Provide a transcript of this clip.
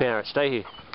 Now, stay here.